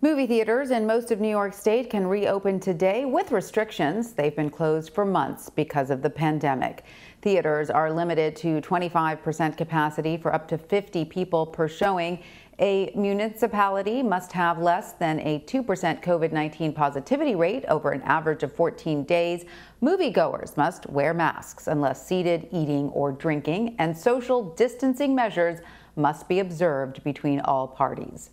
Movie theaters in most of New York State can reopen today with restrictions. They've been closed for months because of the pandemic. Theaters are limited to 25% capacity for up to 50 people per showing. A municipality must have less than a 2% COVID 19 positivity rate over an average of 14 days. Moviegoers must wear masks unless seated, eating, or drinking, and social distancing measures must be observed between all parties.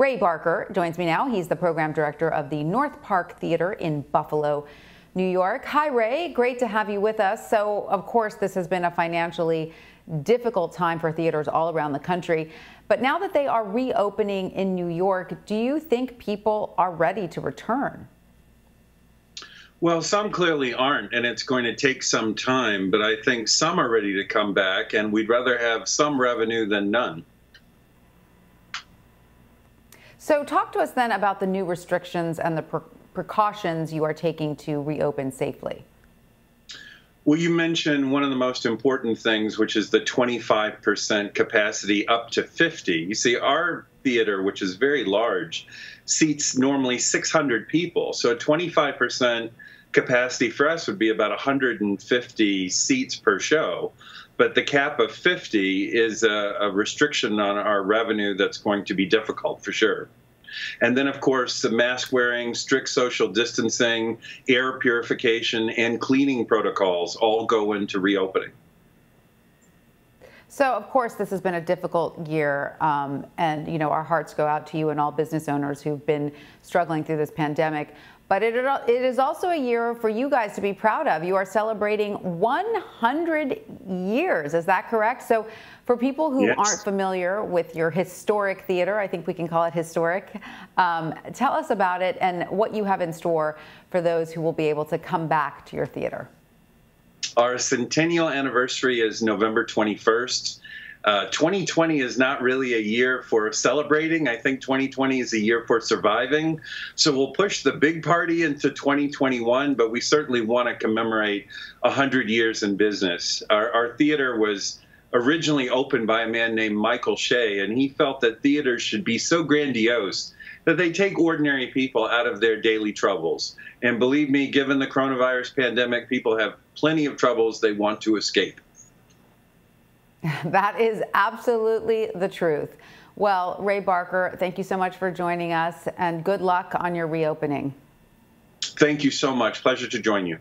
Ray Barker joins me now. He's the program director of the North Park Theater in Buffalo, New York. Hi, Ray. Great to have you with us. So, of course, this has been a financially difficult time for theaters all around the country. But now that they are reopening in New York, do you think people are ready to return? Well, some clearly aren't, and it's going to take some time. But I think some are ready to come back, and we'd rather have some revenue than none. So talk to us then about the new restrictions and the pre precautions you are taking to reopen safely. Well, you mentioned one of the most important things, which is the 25% capacity up to 50. You see, our theater, which is very large, seats normally 600 people. So a 25% capacity for us would be about 150 seats per show. But the cap of 50 is a, a restriction on our revenue that's going to be difficult for sure. And then, of course, the mask wearing, strict social distancing, air purification, and cleaning protocols all go into reopening. So, of course, this has been a difficult year, um, and you know our hearts go out to you and all business owners who've been struggling through this pandemic. But it, it is also a year for you guys to be proud of. You are celebrating 100 years. Is that correct? So, for people who yes. aren't familiar with your historic theater, I think we can call it historic, um, tell us about it and what you have in store for those who will be able to come back to your theater. Our centennial anniversary is November 21st. Uh, 2020 is not really a year for celebrating. I think 2020 is a year for surviving. So we'll push the big party into 2021, but we certainly want to commemorate 100 years in business. Our, our theater was originally opened by a man named Michael Shea, and he felt that theaters should be so grandiose that they take ordinary people out of their daily troubles. And believe me, given the coronavirus pandemic, people have plenty of troubles they want to escape. That is absolutely the truth. Well, Ray Barker, thank you so much for joining us and good luck on your reopening. Thank you so much. Pleasure to join you.